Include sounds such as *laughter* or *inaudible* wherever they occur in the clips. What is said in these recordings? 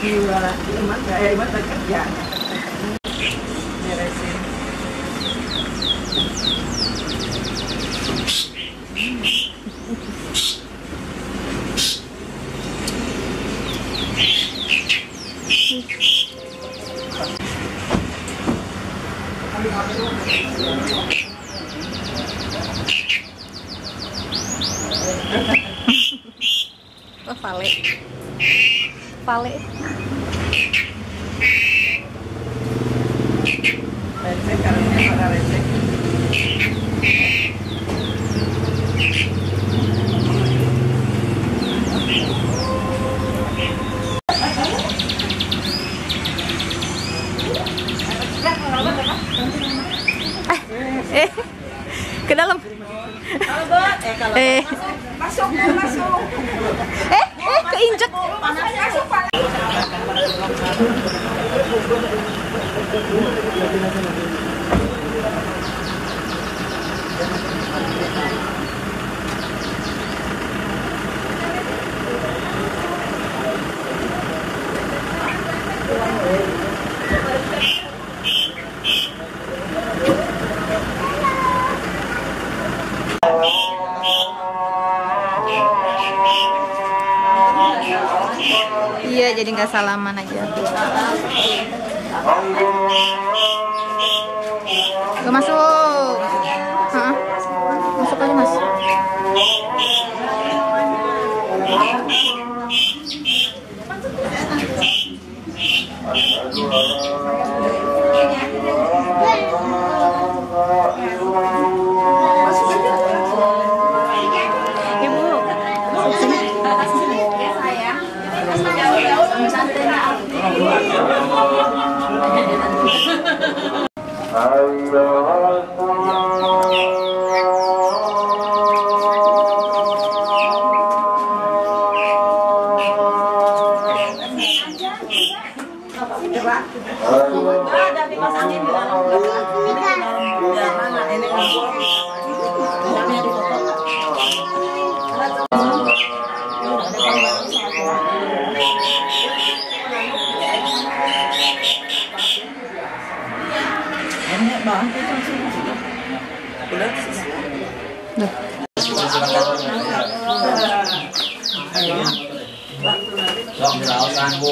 Iya, iman ya, iman kerja. Beresin. Oh, vale. Vale. Resek kali ini para resek. Eh, ke dalam. Eh, Masuk, masuk. eh, eh, keinjek. Masuk, Pak. Nggak salaman aja. Gak masuk. I know.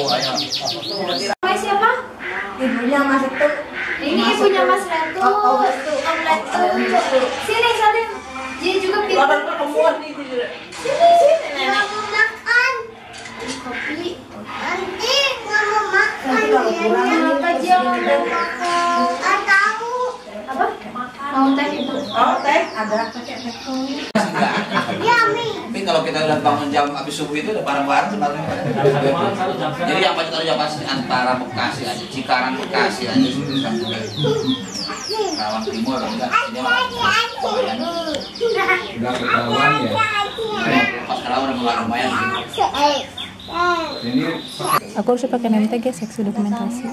Namanya siapa? Ibunya Mas itu Ini ibunya Mas Letu. Oh, oh, Letu. Om Letu. Sini Salim. Dia juga pintar. Sini sini nenek. mau makan. Kopi. Nanti nggak mau makan. Nanti kenapa dia mau makan? Nggak tahu. Apa? Mau teh. Oh, teh. Ada. Ya kalau kita udah bangun jam habis subuh itu udah bareng-bareng sebenarnya. Jadi yang paling tahu jam pasti antara Bekasi aja, Cikarang Bekasi aja susah. Karawang Timur enggak, ini. Udah ketahuan ya. Pas Karawang udah mulai lumayan. Ini aku harus pakai guys, seksi dokumentasi.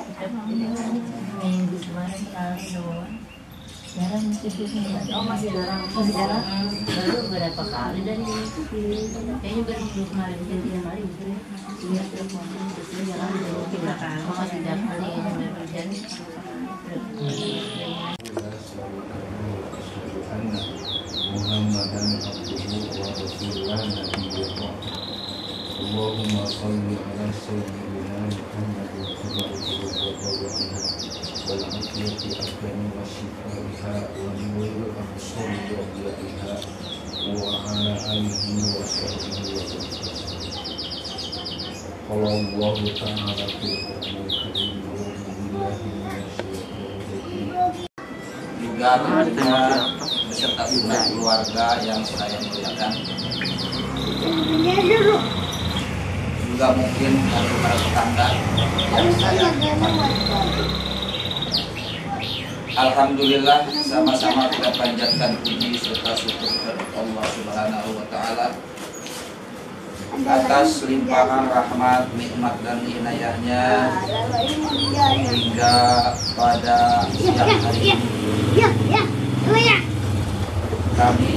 Oh masih jarang, masih jarang. Baru berapa kali dari itu kayaknya baru dua kemarin kejadian hari gitu ya. Iya terus kan masih jarang kali. Yang berjalan. Minasyaitonir rajim. Juga beserta segenap keluarga yang saya muliakan. Juga mungkin dari para tetangga yang saya hormati. Alhamdulillah sama-sama kita panjatkan puji serta syukur kepada Allah Subhanahu wa taala atas limpahan rahmat, nikmat dan inayahnya hingga pada siang hari ini. Kami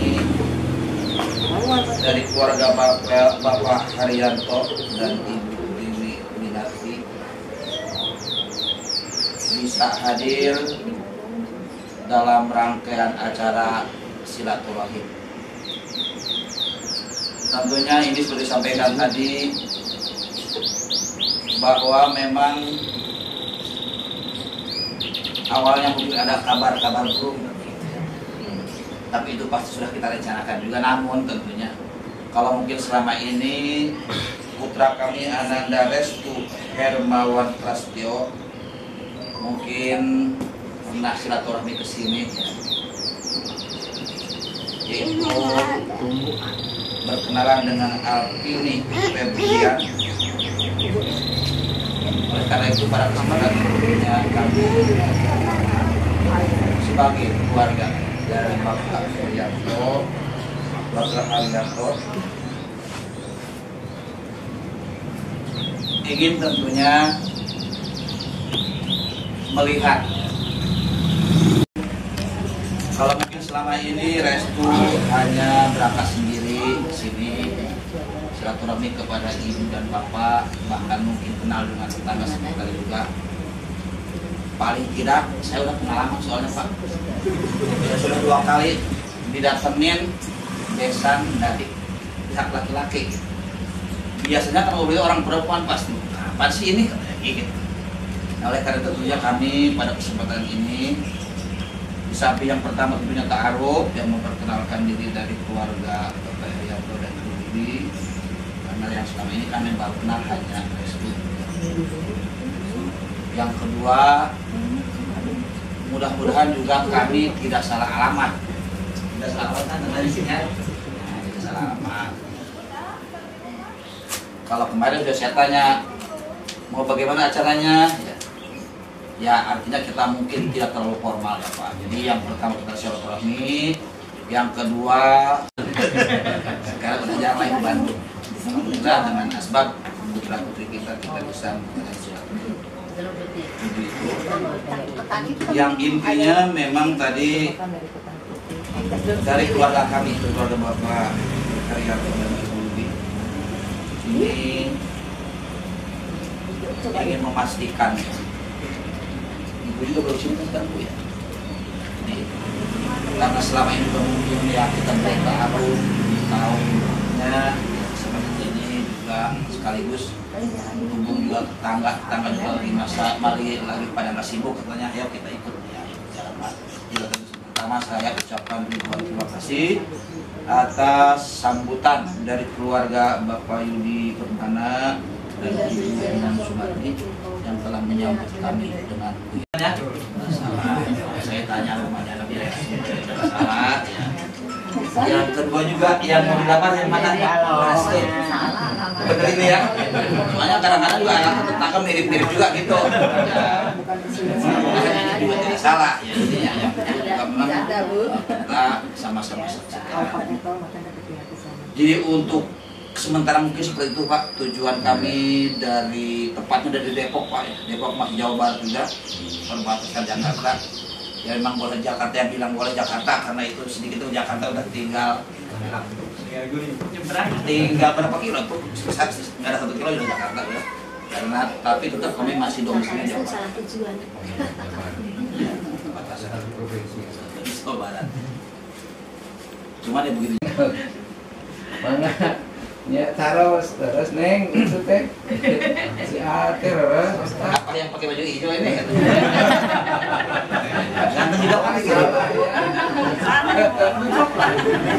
dari keluarga Bapak, Bapak Haryanto dan Ibu Dini Minarti bisa hadir dalam rangkaian acara silaturahim. Tentunya ini seperti disampaikan tadi bahwa memang awalnya mungkin ada kabar-kabar buruk tapi itu pasti sudah kita rencanakan juga namun tentunya kalau mungkin selama ini putra kami Ananda Restu Hermawan Prastio mungkin pernah silaturahmi ke sini. Yaitu berkenalan dengan Alpini Febrian. Oleh karena itu pada kesempatan berikutnya kami sebagai keluarga dari Bapak Haryanto Bapak Haryanto ingin tentunya melihat kalau mungkin selama ini Restu hanya berangkat sendiri ke sini. Silaturahmi kepada ibu dan bapak bahkan mungkin kenal dengan tetangga sekitar juga. Paling tidak saya udah pengalaman soalnya pak. Ya, sudah dua kali didatengin besan dari pihak laki-laki. Biasanya kalau beliau orang perempuan pasti apa sih ini? Gitu. Nah, oleh karena tentunya kami pada kesempatan ini di samping yang pertama tentunya ta'aruf yang memperkenalkan diri dari keluarga Bapak Herianto dan Ibu Bibi karena yang selama ini kami baru kenal hanya Restu. Yang kedua mudah-mudahan juga kami tidak salah alamat. Tidak salah alamat kan dari sini ya? Nah, tidak salah alamat. Kalau kemarin sudah saya tanya mau bagaimana acaranya ya, ya artinya kita mungkin tidak terlalu formal ya Pak. Jadi yang pertama kita silaturahmi yang kedua sekarang jarang lagi ke Bandung Alhamdulillah dengan asbab putra putri kita kita bisa mengadakan silaturahmi. Yang intinya memang tadi dari keluarga kami keluarga bapak Karyato dan Ibu ini ingin memastikan ibu juga belum simpan kan bu ya. Jadi, karena selama ini ya kita belum tahu tahunnya seperti ini juga sekaligus hubung juga tetangga tetangga juga lagi masa mari lagi pada nggak sibuk katanya ayo kita ikut ya jalan tentu pertama saya ucapkan ribuan terima kasih atas sambutan dari keluarga Bapak Yudi Permana dan Ibu Sumardi yang telah menyambut kami dengan ya, salah. Saya tanya rumahnya lebih salah. Ya. Yang kedua juga yang mau dilamar yang mana? Asli. Bener ini ya. Soalnya kadang-kadang juga anak tetangga mirip-mirip juga gitu. Ya. Juga tidak salah. Ya, jadi ya, memang kita sama-sama. Jadi untuk sementara mungkin seperti itu Pak tujuan kami dari tepatnya dari Depok Pak ya. Depok masih Jawa Barat juga perbatasan Jakarta. Ya memang boleh Jakarta yang bilang boleh Jakarta karena itu sedikit itu Jakarta udah tinggal. Tinggal berapa kilo tuh? *laughs* Nggak ada satu kilo udah Jakarta ya. Karena tapi tetap kami masih domisili Jawa Barat. Salah tujuan. Ya, perbatasan Jawa Barat. Cuman ya begitu. Mangga ya terus terus neng itu teh si ate terus apa yang pakai baju hijau ini. Ganteng juga kan gitu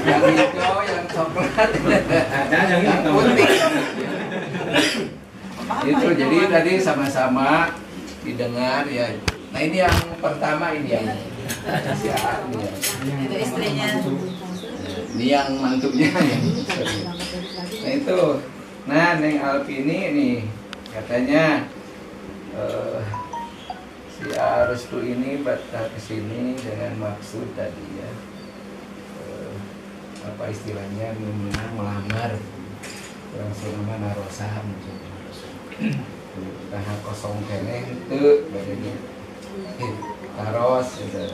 yang hijau yang coklat. Yang putih itu jadi tadi sama-sama didengar ya. Nah ini yang pertama ini yang si A ini ya. Itu istrinya. ini yang mantunya. ya nah itu. Nah neng Alvini nih katanya eh, si Arestu ini batal ke sini dengan maksud tadi ya eh, apa istilahnya menang melamar orang nama narosa mungkin kosong kene itu badannya. Taros gitu.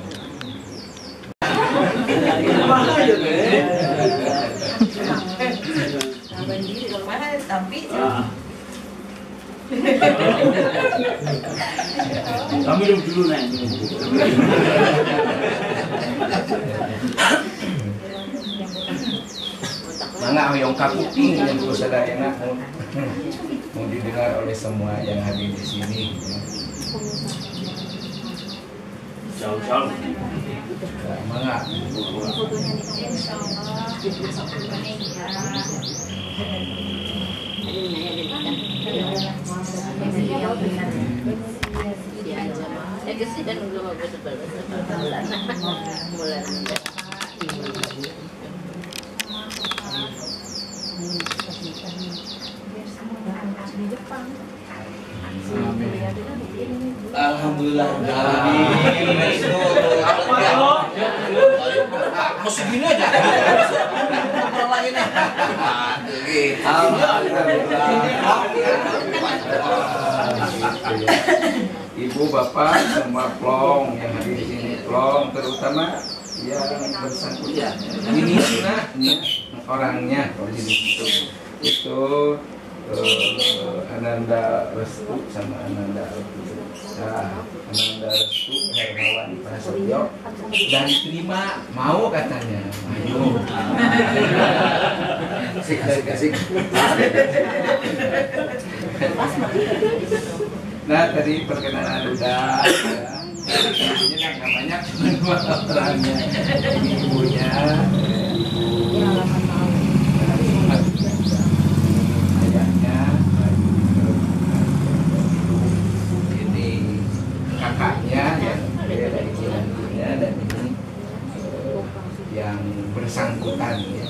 Kami dulu dulu nih. Mana yang kapuping yang ku sadayana mau mau didengar oleh semua yang hadir di sini. Jauh-jauh. Bulan. Alhamdulillah. Mesti gini aja. Orang lain ya. Ibu bapak semua plong yang hadir di sini plong terutama yang bersangkutan ini nah orangnya kalau jadi itu itu eh, Ananda Restu sama Ananda Alfi. Ananda Restu Hermawan Prasetyo dan diterima mau katanya. Ayo. Asik asik asik. Nah tadi perkenalan udah ya. Ini kan namanya Ini ibunya eh, Ibu Ayahnya Ini kakaknya yang dia dari Cilandinya Dan ini eh, yang bersangkutan ya.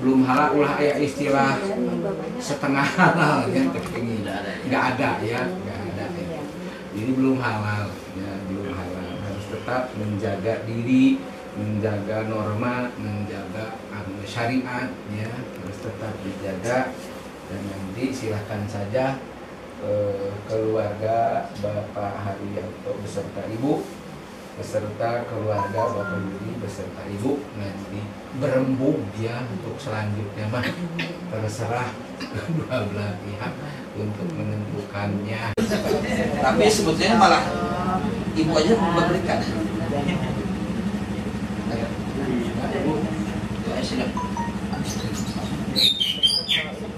Belum halal ulah ya istilah setengah halal ya. Ini nggak ada ya. Nggak ada ya. ini belum halal ya. Belum halal. Harus tetap menjaga diri menjaga norma menjaga syariat ya. Harus tetap dijaga. Dan nanti silahkan saja eh, keluarga Bapak Haryanto beserta Ibu beserta keluarga Bapak Yudi beserta Ibu nanti berembuk ya untuk selanjutnya mah terserah kedua belah pihak untuk menentukannya. Tapi sebetulnya malah ibu aja memberikan. Ya,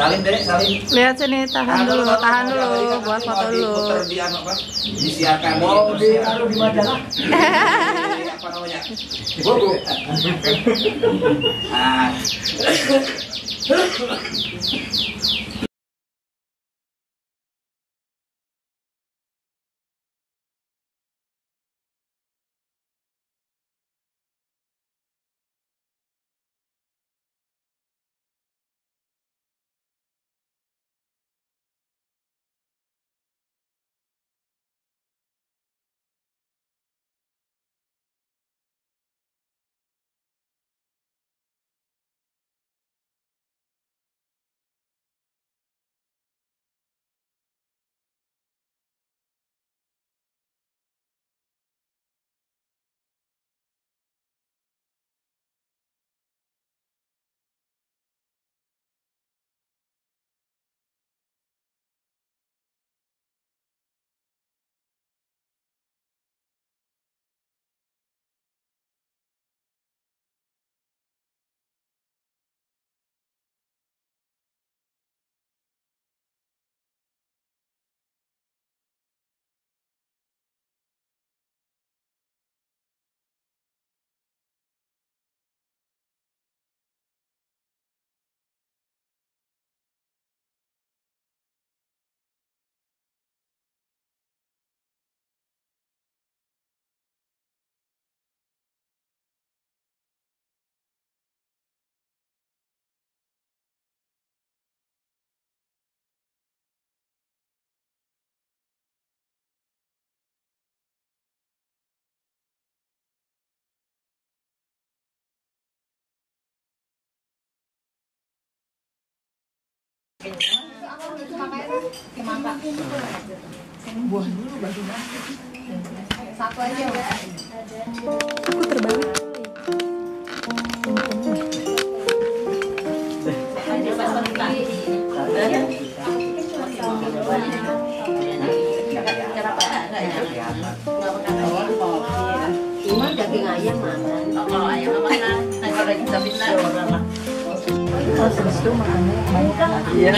Salim deh, salim. Lihat sini, tahan dulu, tahan dulu, buat foto dulu. Di anu apa? Disiarkan di Mau ditaruh di majalah. apa namanya? *laughs* Ah. Aku terbalik. Cuma daging ayam mana? Kalau ayam mana? Nah, kalau Kalau segitu makannya banyak? Iya.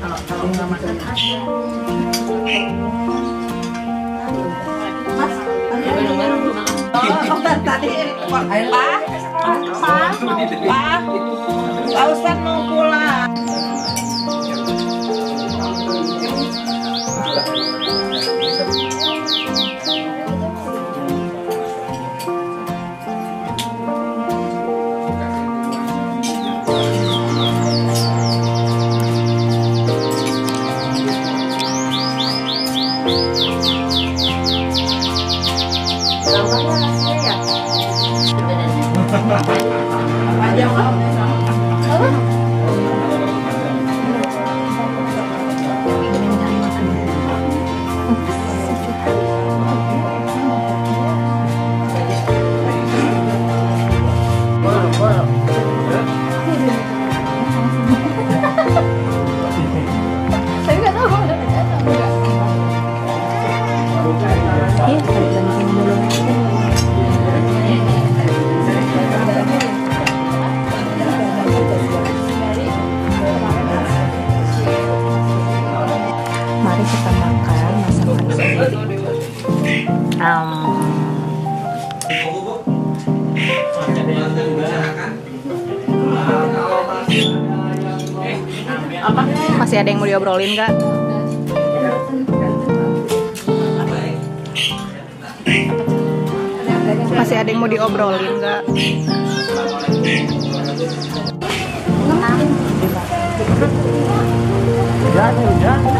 Kalau kalau nggak makan. Mas. Oh, tadi Pak, Pak, Pak, Pak, Pak Ustad mau pulang. Diobrolin kak? Masih ada yang mau diobrolin nggak? Ya.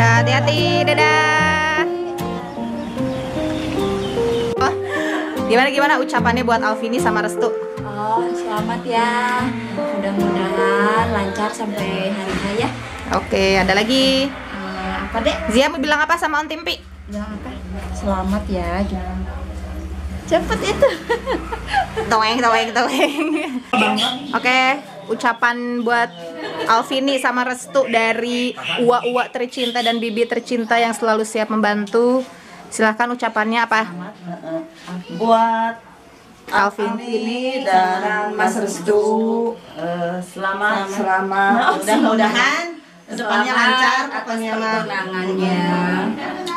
Oh, hati-hati. Dadah. Oh, gimana gimana ucapannya buat Alvini sama Restu? Oh, selamat ya. Mudah-mudahan lancar sampai hari raya. Oke, ada lagi. Eh, apa dek? Zia mau bilang apa sama On Timpi? Bilang apa? Selamat ya. Jangan cepet itu. *laughs* Toeng, toeng, toeng. Oke, ucapan buat Alvini sama Restu dari Uwa-Uwa tercinta dan Bibi tercinta yang selalu siap membantu. Silahkan ucapannya apa? buat Alvin. ini dan Mas Restu eh, selamat selamat mudah-mudahan depannya lancar pokoknya mah Tunangannya.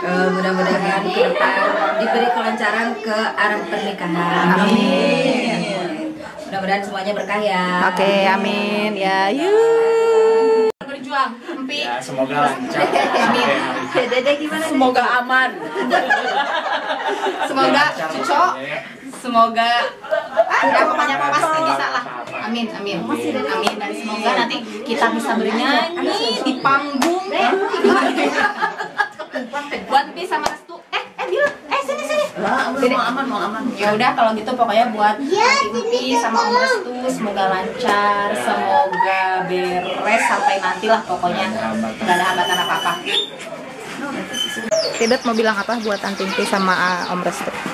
Eh, mudah-mudahan ke depan diberi kelancaran ke arah pernikahan. Amin. Mudah-mudahan semuanya berkah ya. Oke, amin. Ya, yuk. Empi. Ya, semoga lancar. Amin. *laughs* Dede gimana? semoga aman. Semoga Cuco semoga ya pokoknya pasti bisa lah. Amin amin. Amin. Dan semoga nanti kita bisa bernyanyi di panggung. Buat *laughs* Pi sama Restu. Eh eh bilang eh sini sini Jadi- mau aman mau aman. Ya udah kalau gitu pokoknya buat Timpi sama Om Restu semoga lancar semoga beres sampai nanti lah pokoknya. Nggak ada hambatan apa apa Tidak mau bilang apa buat Antimpi sama uh, Om Restu